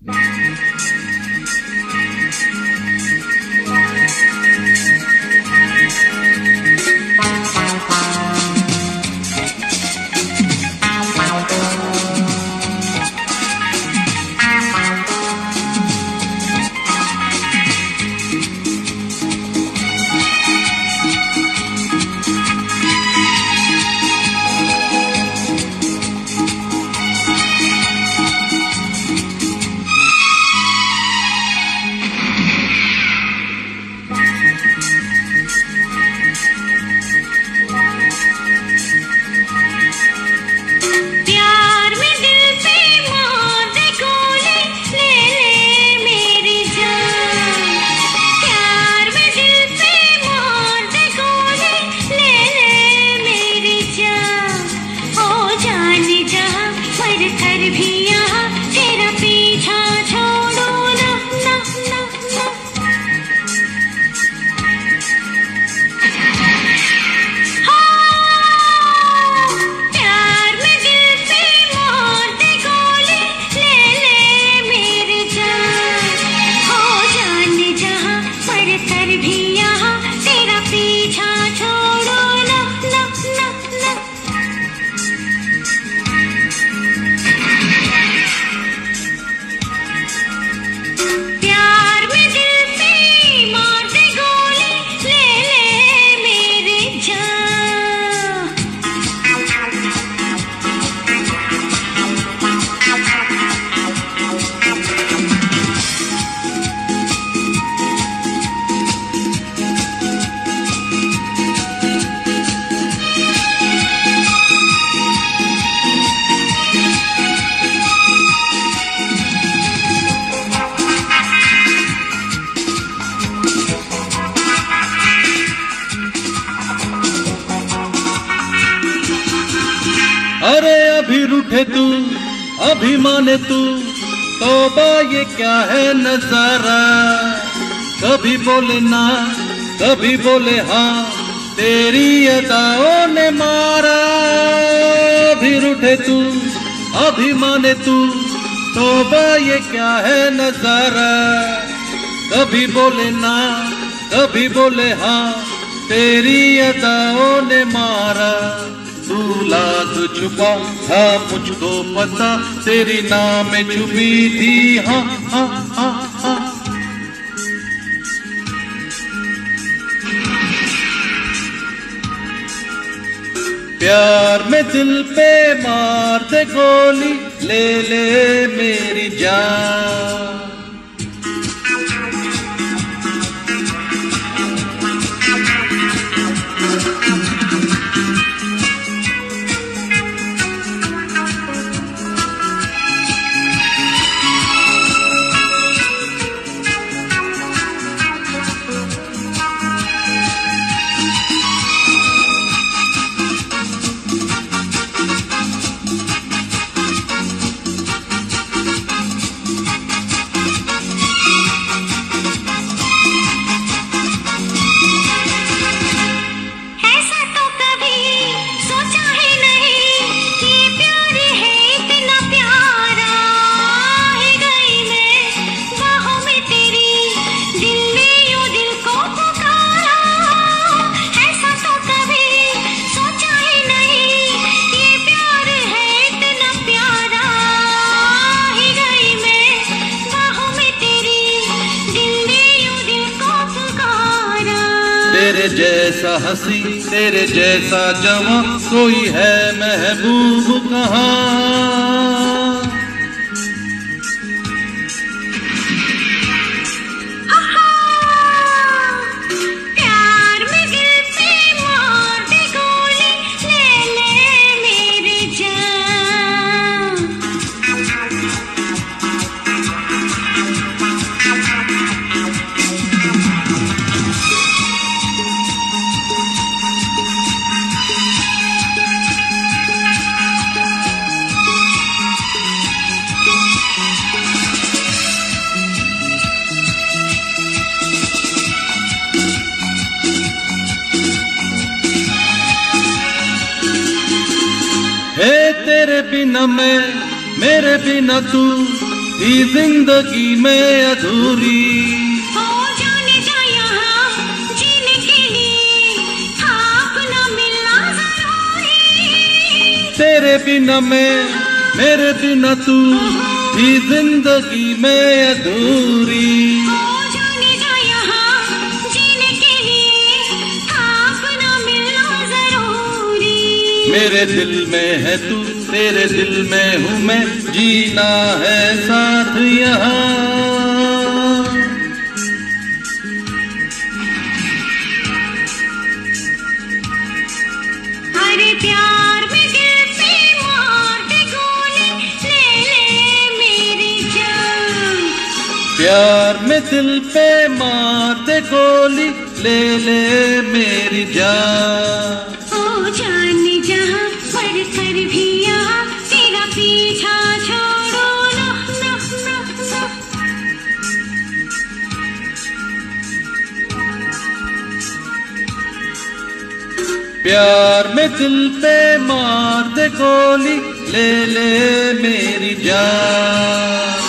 Música रूठे तू अभी माने तू। तोबा ये क्या है नज़ारा? कभी बोले ना, कभी बोले हाँ। तेरी अदाओं ने मारा। अभी रूठे तू अभी माने तू। तोबा ये क्या है नज़ारा? कभी बोले ना, कभी बोले हाँ। तेरी अदाओं छुपा था मुझको पता, तेरी नाम छुपी थी। हाँ हाँ हाँ हाँ। प्यार में दिल पे मार दे गोली, ले ले मेरी जान। जैसा हसी तेरे जैसा जवा कोई है महबूब कहाँ? है बिना मैं मेरे बिना तू थी ज़िंदगी में अधूरी। हो जाने जा यहाँ जीने के लिए था अपना मिलना ज़रूरी। तेरे बिना मैं मेरे बिना तू ही ज़िंदगी में अधूरी। हो जाने जा यहाँ जीने के लिए था अपना मिलना ज़रूरी। मेरे दिल में है तू तेरे दिल में हूँ मैं जीना है साथ यहाँ। प्यार में दिल मार दे गोली ले ले मेरी जान। प्यार में दिल पे मार दे गोली ले ले मेरी जान। प्यार में दिल पे मार दे गोली ले ले मेरी जान।